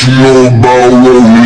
What you know about rolling